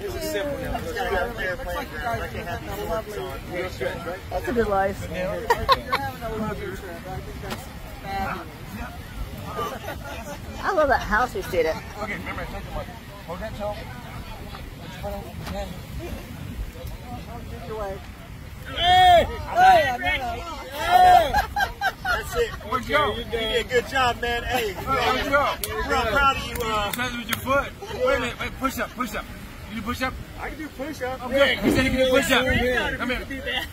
This is simple now. Just gotta have a fair playground. I can't have these shorts on. Real stretch, right? That's a good life. You're having a lovely trip. I think that's fabulous. I love that house we stayed at. Okay, remember, take the mic. Hold that toe. Put your foot on the hand. Your way. Hey! Hey, I. That's it. Where'd you go? You did a good job, man. Hey, Where'd you go? real proud of you. Uh, Touch it with your foot. Wait a minute. Wait, push up, push up. You do push up? I can do push-ups. Okay, he said he can do push up. Come here.